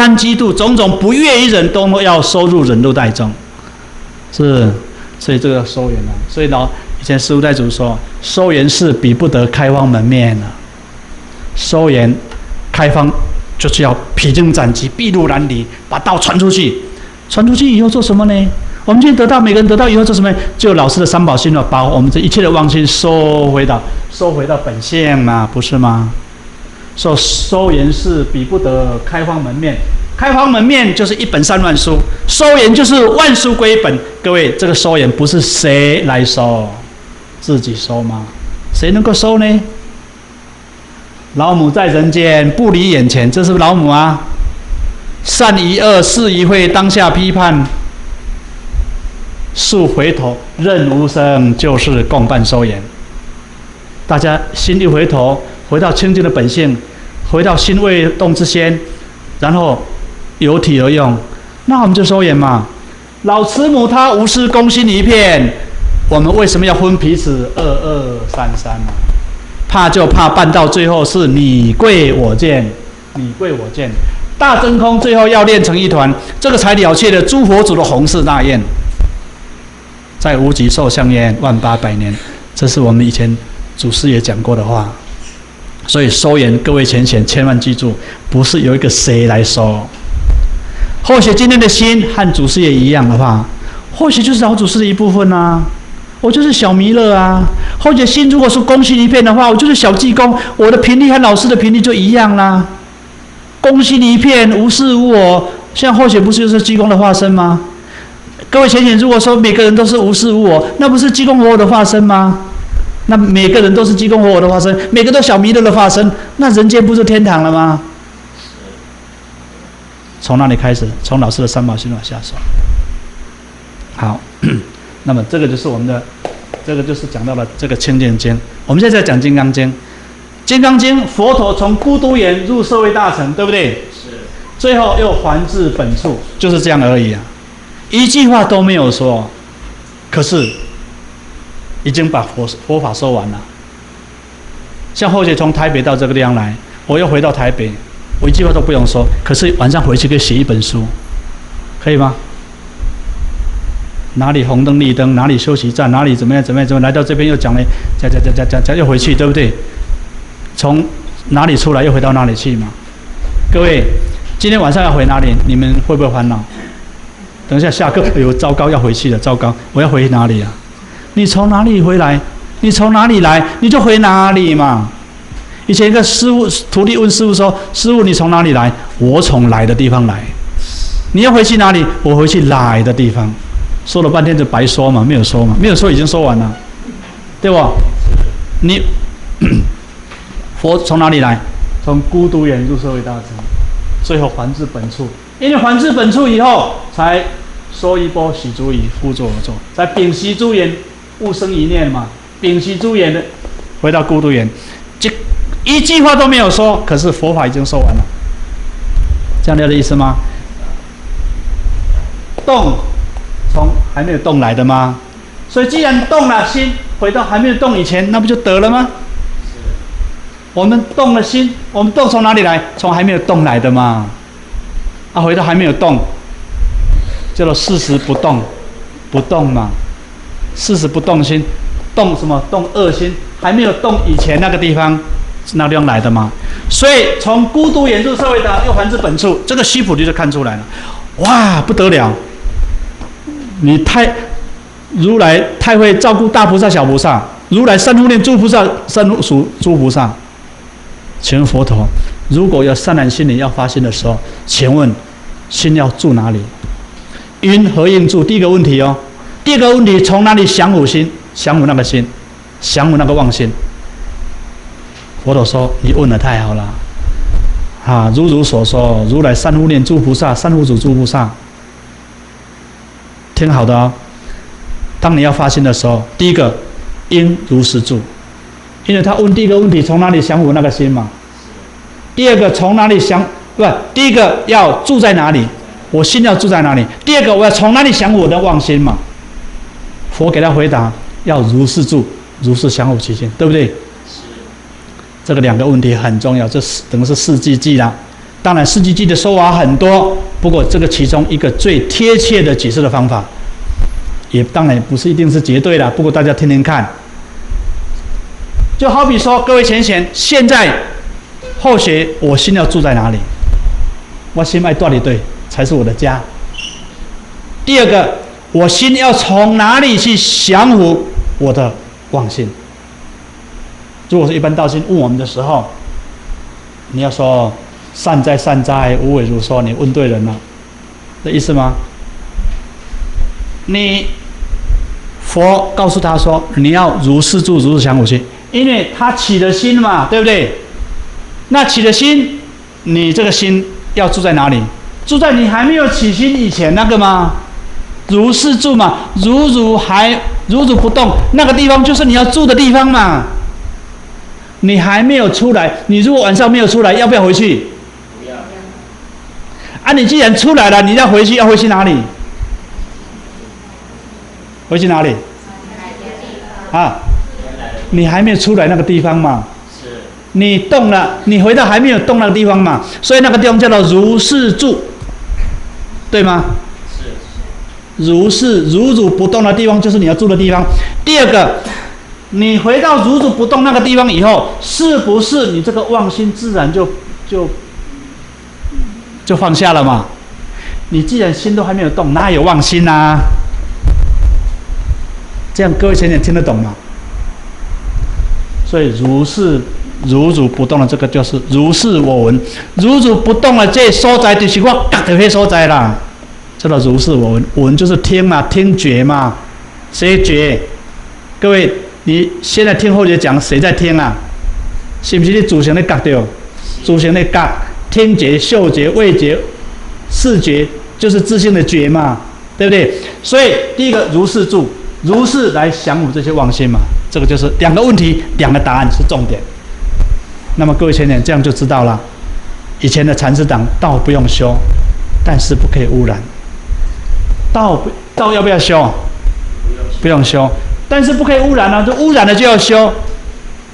三嫉妒，种种不愿意忍，都要收入忍辱袋中。是，所以这个收圆啊。所以呢，以前师傅在主说，收圆是比不得开方门面了。收圆，开方就是要披荆斩棘，筚路蓝缕，把道传出去。传出去以后做什么呢？我们今天得到，每个人得到以后做什么？就老师的三宝心了，把我们这一切的妄心收回到，收回到本性嘛，不是吗？说收言是比不得开方门面，开方门面就是一本三万书，收言就是万书归本。各位，这个收言不是谁来收，自己收吗？谁能够收呢？老母在人间，不离眼前，这是不是老母啊。善一恶，是一会，当下批判，速回头，任无声，就是共伴收言。大家心一回头，回到清净的本性，回到心未动之先，然后有体而用，那我们就收言嘛。老慈母他无私，公心一片，我们为什么要分彼此二二三三呢？怕就怕办到最后是你贵我贱，你贵我贱。大真空最后要练成一团，这个才了却了诸佛祖的宏誓大愿。在无极寿相焉，万八百年，这是我们以前祖师爷讲过的话。所以收言，各位浅浅千万记住，不是由一个谁来收。或许今天的心和祖师爷一样的话，或许就是老祖师的一部分呐。我就是小弥勒啊。或者心如果是公心一片的话，我就是小济公，我的频率和老师的频率就一样啦。公心一片，无事无我，像或许不是就是济公的化身吗？各位浅浅，如果说每个人都是无事无我，那不是济公活我的化身吗？那每个人都是鸡公火火的化身，每个都小弥勒的化身，那人间不是天堂了吗？从哪里开始？从老师的三宝心往下手。好，那么这个就是我们的，这个就是讲到了这个清净经。我们现在讲金刚经。金刚经，佛陀从孤独园入社会大成，对不对？是。最后又还至本处，就是这样而已啊，一句话都没有说，可是已经把佛佛法说完了。像后姐从台北到这个地方来，我又回到台北，我一句话都不用说，可是晚上回去可以写一本书，可以吗？哪里红灯绿灯，哪里休息站，哪里怎么样怎么样怎么来到这边又讲了，讲讲讲讲讲讲又回去，对不对？从哪里出来又回到哪里去嘛？各位，今天晚上要回哪里？你们会不会烦恼？等一下下课，哎呦，糟糕，要回去了，糟糕，我要回哪里啊？你从哪里回来？你从哪里来？你就回哪里嘛。以前一个师傅徒弟问师傅说：“师傅，你从哪里来？”我从来的地方来。你要回去哪里？我回去来的地方。说了半天就白说嘛，没有说嘛，没有说已经说完了，对不？你。佛从哪里来？从孤独眼入社会大成，最后还至本处。因为还至本处以后，才说一波喜足以复作而作，才屏息诸言，勿生一念嘛。屏息诸言的，回到孤独眼，就一句话都没有说。可是佛法已经说完了，这样的意思吗？动，从还没有动来的吗？所以既然动了，心回到还没有动以前，那不就得了吗？我们动了心，我们动从哪里来？从还没有动来的嘛。啊，回到还没有动，叫做事实不动，不动嘛。事实不动心，动什么？动恶心。还没有动以前那个地方，是那地方来的吗？所以从孤独演入社会的，又还至本处，这个西普就看出来了。哇，不得了！你太如来太会照顾大菩萨、小菩萨。如来三护念诸菩萨，三属诸菩萨。请问佛陀，如果要善男信女要发心的时候，请问心要住哪里？因何应住？第一个问题哦。第二个问题，从哪里降伏心？降伏那个心，降伏那个妄心。佛陀说：“你问的太好了，啊，如如所说，如来三护念诸菩萨，三护主诸菩萨。听好的哦。当你要发心的时候，第一个应如实住。”因为他问第一个问题，从哪里降伏那个心嘛？第二个从哪里降？不，第一个要住在哪里？我心要住在哪里？第二个我要从哪里降我的妄心嘛？佛给他回答：要如是住，如是降伏其心，对不对？这个两个问题很重要，这是等于是四句偈啦。当然，四句偈的说法很多，不过这个其中一个最贴切的解释的方法，也当然也不是一定是绝对的。不过大家听听看，就好比说，各位前贤，现在后学，我心要住在哪里？我心爱多里对，才是我的家。第二个，我心要从哪里去降服我的妄心？如果是一般道心问我们的时候，你要说。善哉善哉，无为如说。你问对人了，的意思吗？你佛告诉他说，你要如是住，如是想我去，因为他起的心嘛，对不对？那起的心，你这个心要住在哪里？住在你还没有起心以前那个吗？如是住嘛，如如还如如不动，那个地方就是你要住的地方嘛。你还没有出来，你如果晚上没有出来，要不要回去？啊，你既然出来了，你要回去，要回去哪里？回去哪里？啊，你还没有出来那个地方嘛？是。你动了，你回到还没有动那个地方嘛？所以那个地方叫做如是住，对吗？如是如如不动的地方，就是你要住的地方。第二个，你回到如如不动那个地方以后，是不是你这个妄心自然就就？就放下了嘛？你既然心都还没有动，哪有妄心呐？这样各位先生听得懂吗？所以如是如如不动的这个就是如是我闻，如如不动的这所在就是我觉的所在啦。叫做如是我闻，闻就是听嘛，听觉嘛，谁觉？各位，你现在听后觉讲，谁在听啊？是不是你祖先的觉掉？祖先的觉。听觉、嗅觉、味觉、视觉，就是自信的觉嘛，对不对？所以第一个如是住，如是来降伏这些妄心嘛，这个就是两个问题，两个答案是重点。那么各位前年这样就知道了，以前的禅师党道不用修，但是不可以污染。道不道要不要修？不用修，但是不可以污染啊！就污染了就要修。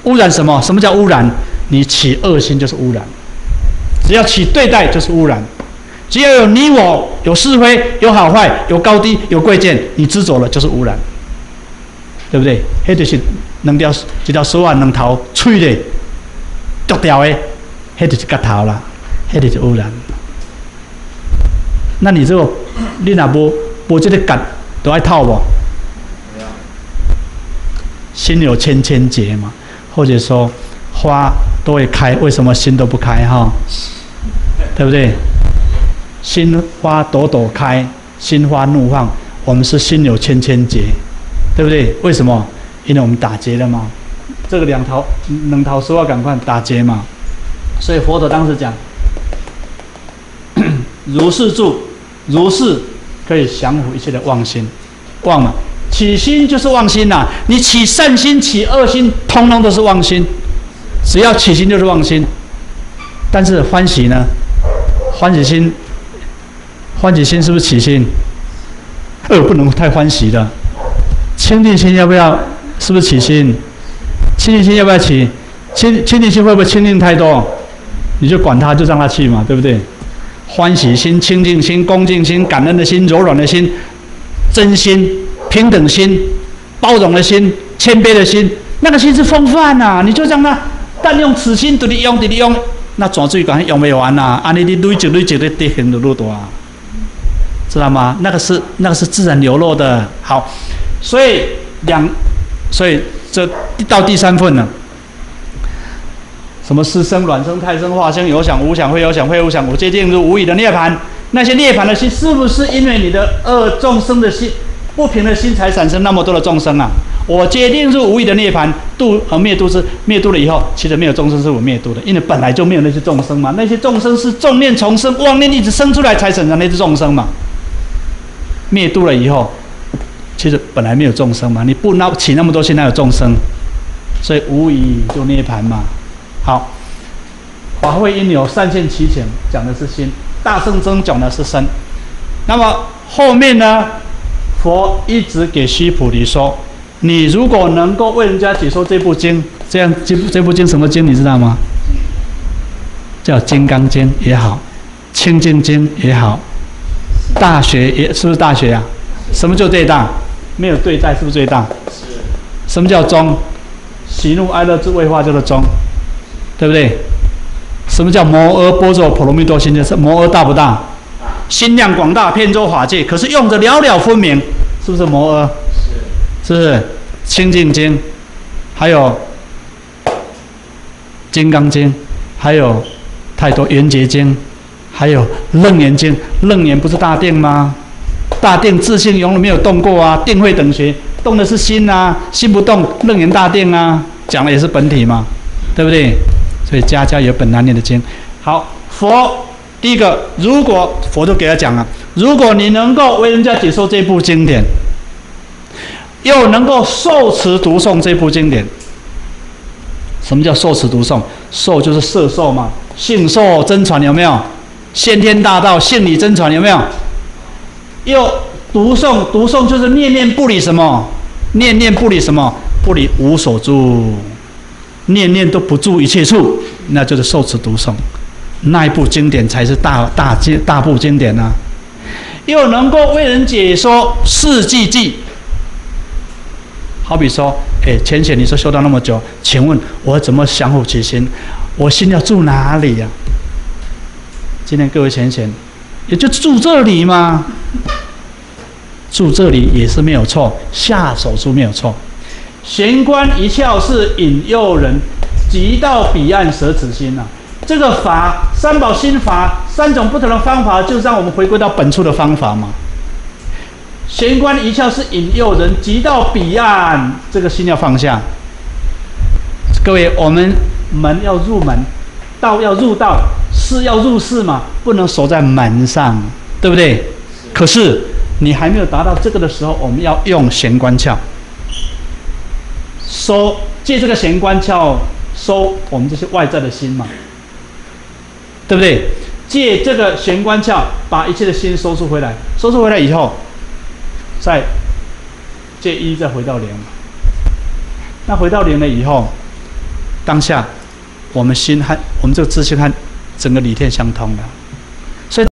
污染什么？什么叫污染？你起恶心就是污染。只要起对待就是污染，只要有你我有是非有好坏有高低有贵贱，你执着了就是污染，对不对？黑就是两条一条手啊两头吹的剁掉的，黑就是割头啦，黑就是污染。那你这个你那无无这个割都爱套不？心有千千结嘛，或者说花都会开，为什么心都不开哈？对不对？心花朵朵开，心花怒放，我们是心有千千结，对不对？为什么？因为我们打结了嘛。这个两头两头说话赶快打结嘛。所以佛陀当时讲，如是住，如是可以降服一切的妄心，妄嘛，起心就是妄心呐。你起善心、起恶心，通通都是妄心。只要起心就是妄心，但是欢喜呢？欢喜心，欢喜心是不是起心？呃，不能太欢喜的。清净心要不要？是不是起心？清净心要不要起？清清净心会不会清净太多？你就管它，就让它去嘛，对不对？欢喜心、清净心、恭敬心、感恩的心、柔软的心、真心、平等心、包容的心、谦卑的心，那个心是风范呐，你就让它，但用此心对你用，对你用。那转注感用没完呐？安尼你累积累积的德行的路多啊，知道吗？那个是那个是自然流露的。好，所以两，所以这到第三份了。什么是生、卵生、胎生、化生、有想、无想、会有想、会无想，我接近入无语的涅槃。那些涅槃的心，是不是因为你的恶众生的心不平的心才产生那么多的众生啊？我决定入无义的涅槃，度和灭度是灭度了以后，其实没有众生是我灭度的，因为本来就没有那些众生嘛。那些众生是众念重生，妄念一直生出来才产生那些众生嘛。灭度了以后，其实本来没有众生嘛，你不那起那么多心，哪有众生？所以无疑就涅槃嘛。好，法会因有善现其前，讲的是心；大圣僧讲的是身。那么后面呢，佛一直给须菩提说。你如果能够为人家解说这部经，这样这部这部经什么经你知道吗？叫《金刚经》也好，《清净经》也好，《大学》也是不是大学呀？什么叫最大？没有对待是不是最大？是。什么叫中？喜怒哀乐之谓化叫做中，对不对？什么叫摩诃般若波罗蜜多心经？是摩诃大不大？心量广大，遍周法界，可是用着寥寥分明，是不是摩诃？是。是不是《清净经》？还有《金刚经》，还有太多《圆觉经》，还有《楞严经》。楞严不是大定吗？大定自信永远没有动过啊！定慧等学，动的是心啊，心不动，楞严大定啊，讲的也是本体嘛，对不对？所以家家有本难念的经。好，佛第一个，如果佛都给他讲了，如果你能够为人家解说这部经典，又能够受持读诵这部经典，什么叫受持读诵？受就是色受嘛，信受真传有没有？先天大道信理真传有没有？又读诵，读诵就是念念不离什么？念念不离什么？不离无所住，念念都不住一切处，那就是受持读诵，那一部经典才是大大经大部经典呐。又能够为人解说四季记，好比说，哎，浅浅，你说修道那么久，请问我怎么降伏其心？我心要住哪里呀？今天各位浅浅。也就住这里嘛，住这里也是没有错，下手住没有错。玄关一窍是引诱人，即到彼岸舍此心呐。这个法三宝心法三种不同的方法，就是让我们回归到本初的方法嘛。玄关一窍是引诱人，即到彼岸，这个心要放下。各位，我们门要入门，道要入道。是要入世嘛，不能守在门上，对不对？可是你还没有达到这个的时候，我们要用玄关窍，收借这个玄关窍收我们这些外在的心嘛，对不对？借这个玄关窍把一切的心收出回来，收出回来以后，再借一再回到零。那回到零了以后，当下我们心和我们这个自信和。整个理天相通的。